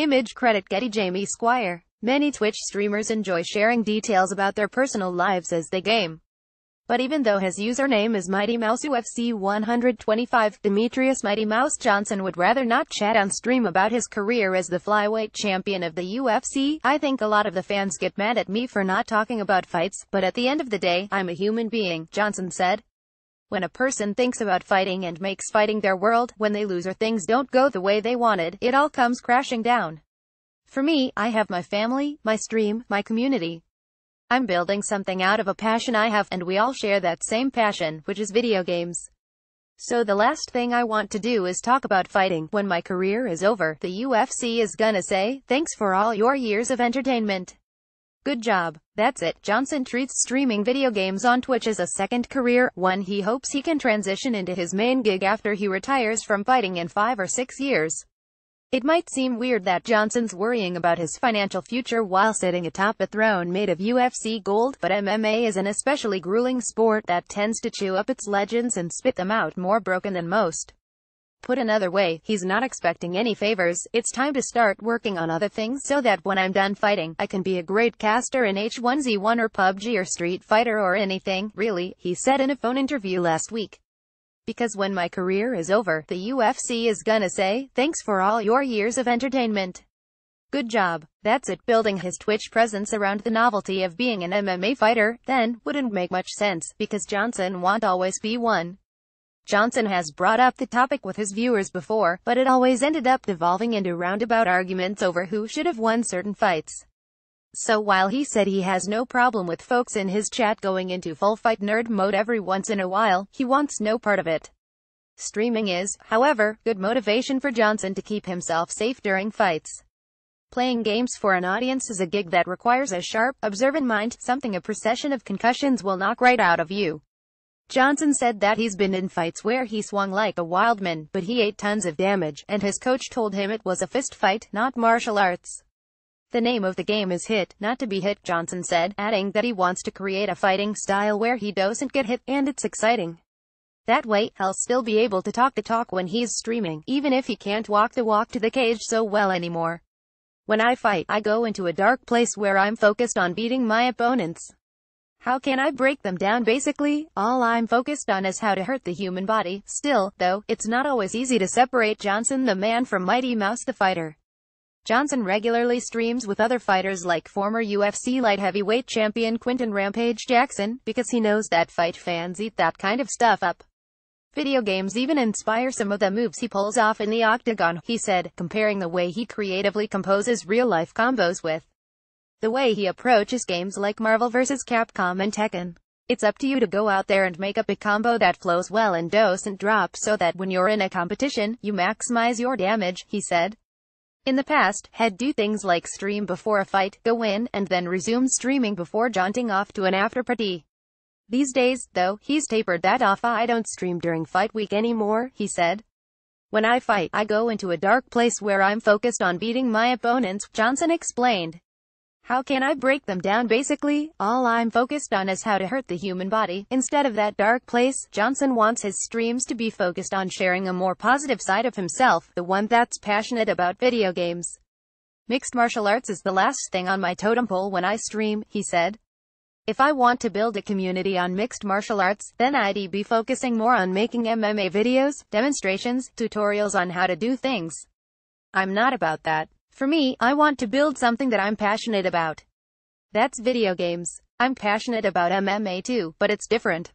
Image credit Getty Jamie Squire. Many Twitch streamers enjoy sharing details about their personal lives as they game. But even though his username is Mighty Mouse UFC 125, Demetrious Mighty Mouse Johnson would rather not chat on stream about his career as the flyweight champion of the UFC. I think a lot of the fans get mad at me for not talking about fights, but at the end of the day, I'm a human being, Johnson said. When a person thinks about fighting and makes fighting their world, when they lose or things don't go the way they wanted, it all comes crashing down. For me, I have my family, my stream, my community. I'm building something out of a passion I have, and we all share that same passion, which is video games. So the last thing I want to do is talk about fighting. When my career is over, the UFC is gonna say, thanks for all your years of entertainment. Good job. That's it. Johnson treats streaming video games on Twitch as a second career, one he hopes he can transition into his main gig after he retires from fighting in five or six years. It might seem weird that Johnson's worrying about his financial future while sitting atop a throne made of UFC gold, but MMA is an especially grueling sport that tends to chew up its legends and spit them out more broken than most. Put another way, he's not expecting any favors, it's time to start working on other things so that when I'm done fighting, I can be a great caster in H1Z1 or PUBG or Street Fighter or anything, really, he said in a phone interview last week. Because when my career is over, the UFC is gonna say, thanks for all your years of entertainment. Good job. That's it. Building his Twitch presence around the novelty of being an MMA fighter, then, wouldn't make much sense, because Johnson won't always be one. Johnson has brought up the topic with his viewers before, but it always ended up devolving into roundabout arguments over who should have won certain fights. So while he said he has no problem with folks in his chat going into full fight nerd mode every once in a while, he wants no part of it. Streaming is, however, good motivation for Johnson to keep himself safe during fights. Playing games for an audience is a gig that requires a sharp, observant mind, something a procession of concussions will knock right out of you. Johnson said that he's been in fights where he swung like a wildman, but he ate tons of damage, and his coach told him it was a fist fight, not martial arts. The name of the game is hit, not to be hit, Johnson said, adding that he wants to create a fighting style where he doesn't get hit, and it's exciting. That way, he'll still be able to talk the talk when he's streaming, even if he can't walk the walk to the cage so well anymore. When I fight, I go into a dark place where I'm focused on beating my opponents. How can I break them down basically? All I'm focused on is how to hurt the human body. Still, though, it's not always easy to separate Johnson the man from Mighty Mouse the fighter. Johnson regularly streams with other fighters like former UFC light heavyweight champion Quinton Rampage Jackson, because he knows that fight fans eat that kind of stuff up. Video games even inspire some of the moves he pulls off in the octagon, he said, comparing the way he creatively composes real-life combos with the way he approaches games like Marvel vs. Capcom and Tekken. It's up to you to go out there and make up a combo that flows well and doesn't drop so that when you're in a competition, you maximize your damage, he said. In the past, he'd do things like stream before a fight, go in, and then resume streaming before jaunting off to an after party. These days, though, he's tapered that off I don't stream during fight week anymore, he said. When I fight, I go into a dark place where I'm focused on beating my opponents, Johnson explained. How can I break them down basically? All I'm focused on is how to hurt the human body. Instead of that dark place, Johnson wants his streams to be focused on sharing a more positive side of himself, the one that's passionate about video games. Mixed martial arts is the last thing on my totem pole when I stream, he said. If I want to build a community on mixed martial arts, then I'd be focusing more on making MMA videos, demonstrations, tutorials on how to do things. I'm not about that. For me, I want to build something that I'm passionate about. That's video games. I'm passionate about MMA too, but it's different.